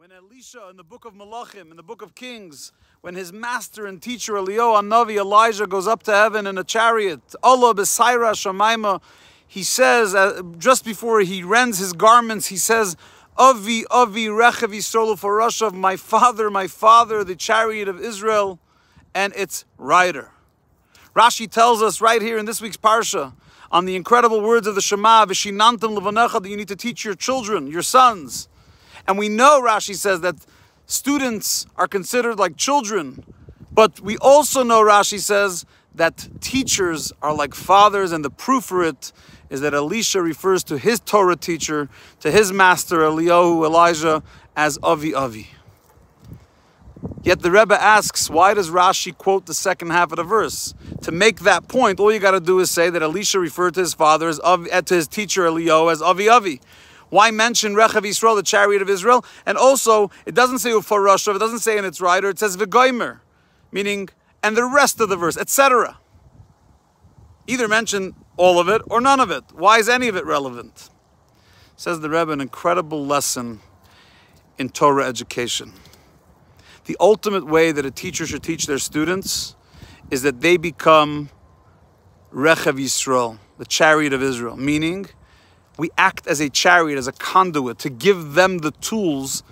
When Elisha in the book of Malachim, in the book of Kings, when his master and teacher Eliyahu Navi Elijah goes up to heaven in a chariot, Allah Besaira Shamaima, he says, uh, just before he rends his garments, he says, Avi, Avi, Rechav Ufarashav, my father, my father, the chariot of Israel, and its rider. Rashi tells us right here in this week's Parsha, on the incredible words of the Shema, Vishinantam Levanecha, that you need to teach your children, your sons. And we know, Rashi says, that students are considered like children. But we also know, Rashi says, that teachers are like fathers, and the proof for it is that Elisha refers to his Torah teacher, to his master Eliyahu, Elijah, as Avi Avi. Yet the Rebbe asks, why does Rashi quote the second half of the verse? To make that point, all you got to do is say that Elisha referred to his father as Avi, eh, to his teacher Eliyahu as Avi Avi. Why mention Rechav Yisrael, the chariot of Israel? And also, it doesn't say Ufarashav, it doesn't say in its rider, it says V'goimer, meaning, and the rest of the verse, etc. Either mention all of it or none of it. Why is any of it relevant? Says the Rebbe, an incredible lesson in Torah education. The ultimate way that a teacher should teach their students is that they become Rechav Yisrael, the chariot of Israel, meaning we act as a chariot, as a conduit, to give them the tools,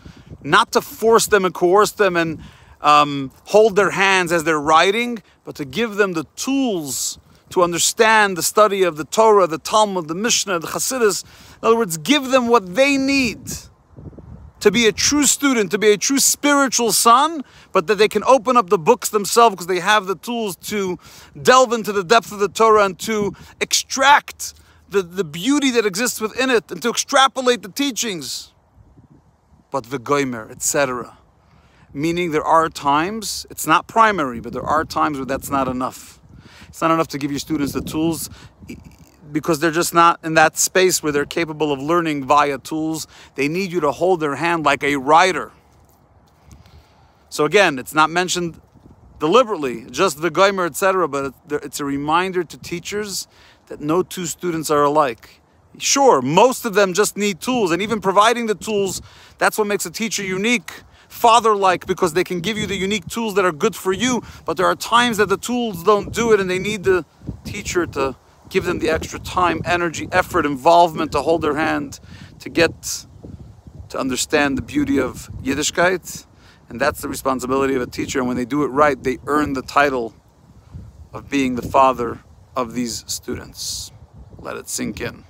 not to force them and coerce them and um, hold their hands as they're riding, but to give them the tools to understand the study of the Torah, the Talmud, the Mishnah, the Chassidus. In other words, give them what they need to be a true student, to be a true spiritual son, but that they can open up the books themselves because they have the tools to delve into the depth of the Torah and to extract the, the beauty that exists within it and to extrapolate the teachings. But V'goimer, etc. Meaning there are times, it's not primary, but there are times where that's not enough. It's not enough to give your students the tools because they're just not in that space where they're capable of learning via tools. They need you to hold their hand like a rider. So again, it's not mentioned deliberately, just V'goimer, etc., but it's a reminder to teachers that no two students are alike. Sure, most of them just need tools, and even providing the tools, that's what makes a teacher unique, father like, because they can give you the unique tools that are good for you. But there are times that the tools don't do it, and they need the teacher to give them the extra time, energy, effort, involvement to hold their hand, to get to understand the beauty of Yiddishkeit. And that's the responsibility of a teacher. And when they do it right, they earn the title of being the father of these students. Let it sink in.